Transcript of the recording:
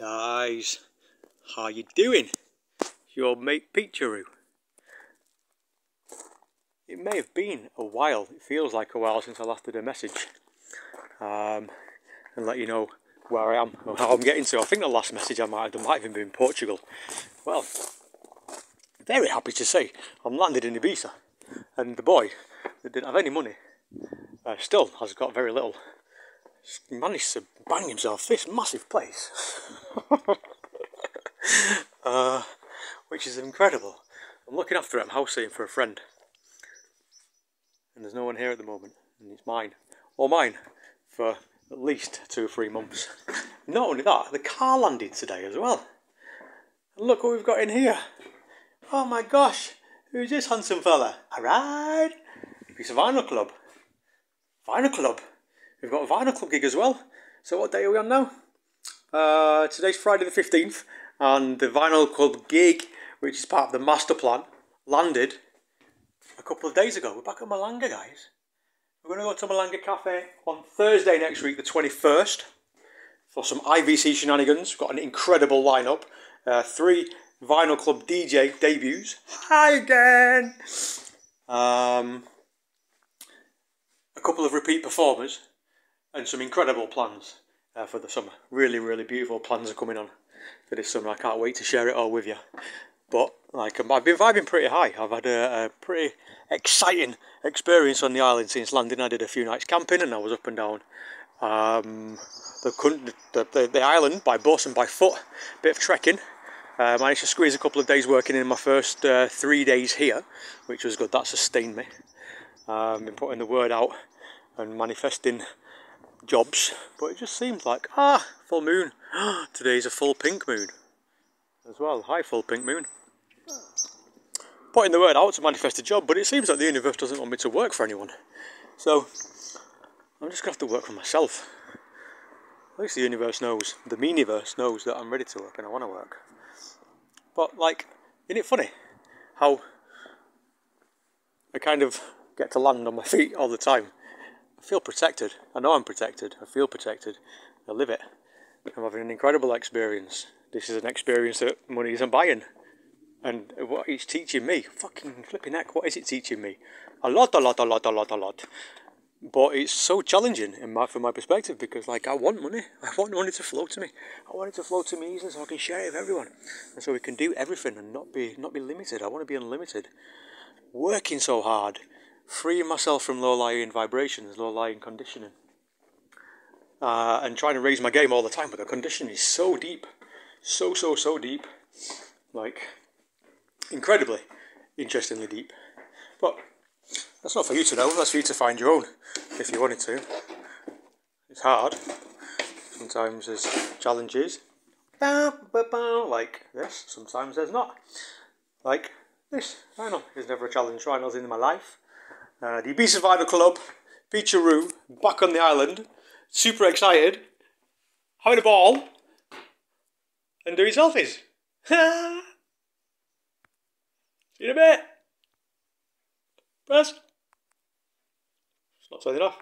Guys, how you doing? It's Your mate Peacharoo. It may have been a while, it feels like a while since I last did a message. Um, and let you know where I am or how I'm getting to. I think the last message I might have done might even been in Portugal. Well, very happy to say I'm landed in Ibiza. And the boy that didn't have any money uh, still has got very little managed to bang himself this massive place, uh, which is incredible. I'm looking after it, I'm house sitting for a friend, and there's no one here at the moment, and it's mine, or mine, for at least two or three months. Not only that, the car landed today as well. And look what we've got in here. Oh my gosh, who's this handsome fella? Alright, piece of vinyl club. Vinyl club. We've got a vinyl club gig as well. So what day are we on now? Uh, today's Friday the 15th and the vinyl club gig, which is part of the master plan, landed a couple of days ago. We're back at Malanga, guys. We're going to go to Malanga Cafe on Thursday next week, the 21st, for some IVC shenanigans. We've got an incredible lineup. Uh, three Vinyl Club DJ debuts. Hi again! Um, a couple of repeat performers and some incredible plans uh, for the summer. Really, really beautiful plans are coming on for this summer. I can't wait to share it all with you. But like um, I've been vibing pretty high. I've had a, a, pretty exciting experience on the island since landing. I did a few nights camping and I was up and down um, the, the, the, the, island by bus and by foot. Bit of trekking. Uh, managed to squeeze a couple of days working in my first uh, three days here, which was good. That sustained me. Um, been putting the word out and manifesting jobs, but it just seems like, ah, full moon. Today's a full pink moon as well. Hi, full pink moon. Putting the word out to manifest a job, but it seems like the universe doesn't want me to work for anyone. So, I'm just going to have to work for myself. At least the universe knows, the miniverse knows that I'm ready to work and I want to work. But, like, isn't it funny how I kind of get to land on my feet all the time? I feel protected. I know I'm protected. I feel protected. I live it. I'm having an incredible experience. This is an experience that money isn't buying. And what it's teaching me, fucking flipping heck, what is it teaching me? A lot, a lot, a lot, a lot, a lot. But it's so challenging in my, from my perspective because, like, I want money. I want money to flow to me. I want it to flow to me easily so I can share it with everyone, and so we can do everything and not be not be limited. I want to be unlimited. Working so hard, freeing myself from low-lying vibrations, low-lying conditioning, uh, and trying to raise my game all the time. But the conditioning is so deep, so so so deep, like incredibly, interestingly deep. But that's not for you to know. That's for you to find your own, if you wanted to. It's hard. Sometimes there's challenges, like this. Sometimes there's not, like this. I know there's never a challenge. Rhinos in my life. Uh, the Ibiza Vinyl Club, Peacharoo, back on the island, super excited, having a ball, and doing selfies. See you in a bit. Press. It's not turning off.